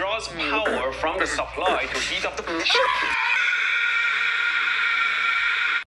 draws power from the supply to heat up the